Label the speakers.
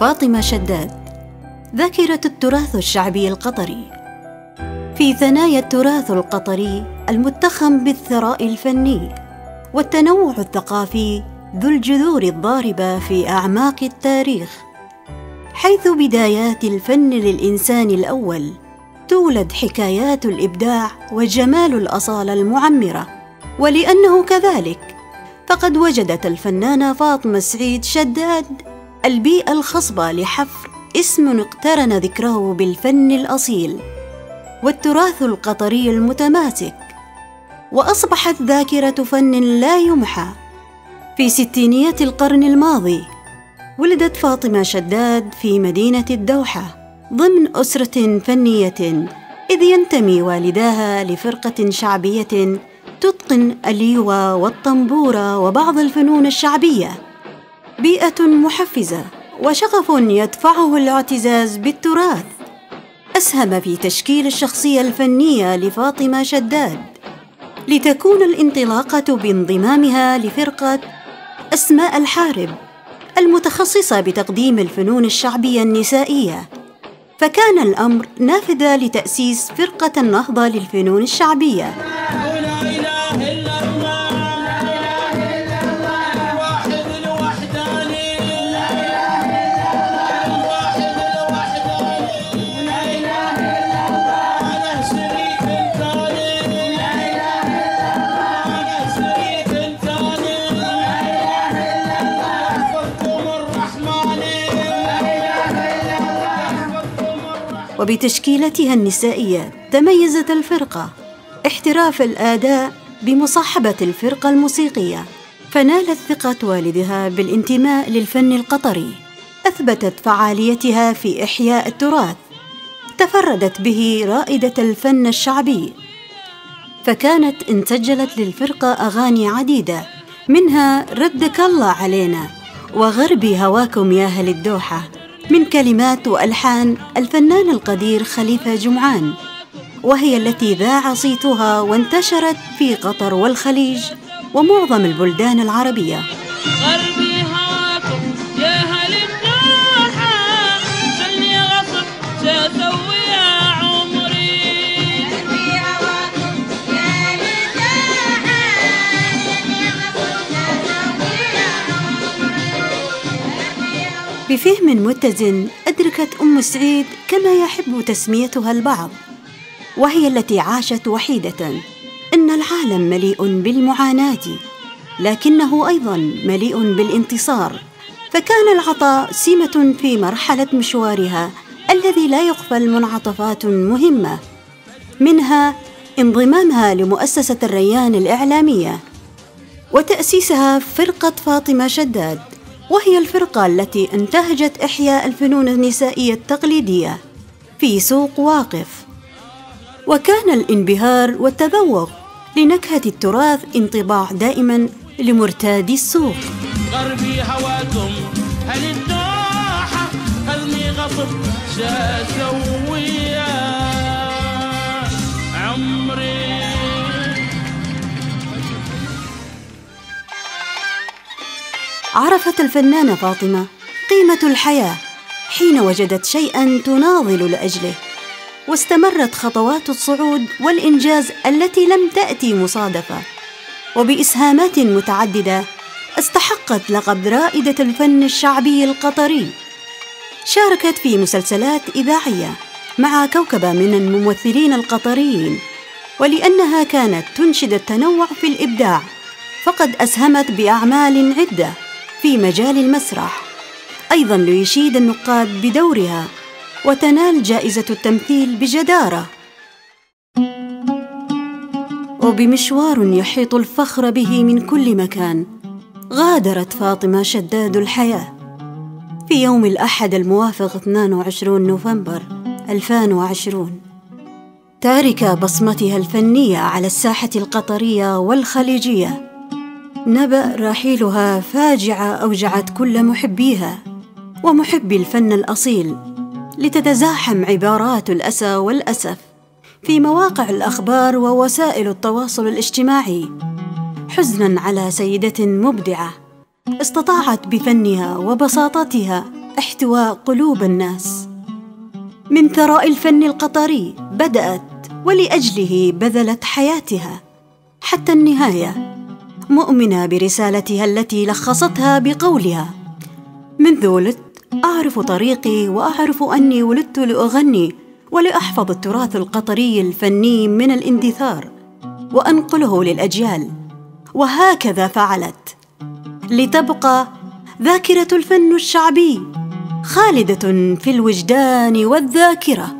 Speaker 1: فاطمة شداد ذاكرة التراث الشعبي القطري. في ثنايا التراث القطري المتخم بالثراء الفني والتنوع الثقافي ذو الجذور الضاربة في أعماق التاريخ. حيث بدايات الفن للإنسان الأول تولد حكايات الإبداع وجمال الأصالة المعمرة. ولأنه كذلك فقد وجدت الفنانة فاطمة سعيد شداد البيئة الخصبة لحفر اسم اقترن ذكره بالفن الأصيل والتراث القطري المتماسك وأصبحت ذاكرة فن لا يمحى. في ستينيات القرن الماضي ولدت فاطمة شداد في مدينة الدوحة ضمن أسرة فنية إذ ينتمي والداها لفرقة شعبية تتقن الليوة والطنبورة وبعض الفنون الشعبية. بيئة محفزة وشغف يدفعه الاعتزاز بالتراث. أسهم في تشكيل الشخصية الفنية لفاطمة شداد لتكون الانطلاقة بانضمامها لفرقة أسماء الحارب المتخصصة بتقديم الفنون الشعبية النسائية. فكان الأمر نافذة لتأسيس فرقة النهضة للفنون الشعبية. وبتشكيلتها النسائية تميزت الفرقة احتراف الآداء بمصاحبة الفرقة الموسيقية فنالت ثقة والدها بالانتماء للفن القطري أثبتت فعاليتها في إحياء التراث تفردت به رائدة الفن الشعبي. فكانت انسجلت للفرقة أغاني عديدة منها ردك الله علينا وغربي هواكم يا أهل الدوحة. من كلمات وألحان الفنان القدير خليفة جمعان وهي التي ذاع صيتها وانتشرت في قطر والخليج ومعظم البلدان العربية. بفهم متزن أدركت أم سعيد كما يحب تسميتها البعض وهي التي عاشت وحيدة. إن العالم مليء بالمعاناة لكنه أيضا مليء بالانتصار. فكان العطاء سمة في مرحلة مشوارها الذي لا يغفل منعطفات مهمة منها انضمامها لمؤسسة الريان الإعلامية وتأسيسها فرقة فاطمة شداد. وهي الفرقة التي انتهجت إحياء الفنون النسائية التقليدية في سوق واقف. وكان الانبهار والتذوق لنكهة التراث انطباع دائما لمرتادي السوق. غربي هواكم هل الدوحة هل غصب عرفت الفنانة فاطمة قيمة الحياة حين وجدت شيئا تناضل لأجله واستمرت خطوات الصعود والإنجاز التي لم تأتي مصادفة. وبإسهامات متعددة استحقت لقب رائدة الفن الشعبي القطري. شاركت في مسلسلات إذاعية مع كوكبة من الممثلين القطريين ولأنها كانت تنشد التنوع في الإبداع فقد أسهمت بأعمال عدة. في مجال المسرح. أيضا ليشيد النقاد بدورها وتنال جائزة التمثيل بجدارة. وبمشوار يحيط الفخر به من كل مكان غادرت فاطمة شداد الحياة. في يوم الأحد الموافق 22 نوفمبر 2020 تاركة بصمتها الفنية على الساحة القطرية والخليجية. نبأ رحيلها فاجعة أوجعت كل محبيها ومحبي الفن الأصيل لتتزاحم عبارات الأسى والأسف في مواقع الأخبار ووسائل التواصل الاجتماعي. حزنا على سيدة مبدعة استطاعت بفنها وبساطتها احتواء قلوب الناس. من ثراء الفن القطري بدأت ولأجله بذلت حياتها حتى النهاية مؤمنة برسالتها التي لخصتها بقولها. منذ ولدت أعرف طريقي وأعرف أني ولدت لأغني ولأحفظ التراث القطري الفني من الاندثار وأنقله للأجيال. وهكذا فعلت. لتبقى ذاكرة الفن الشعبي خالدة في الوجدان والذاكرة.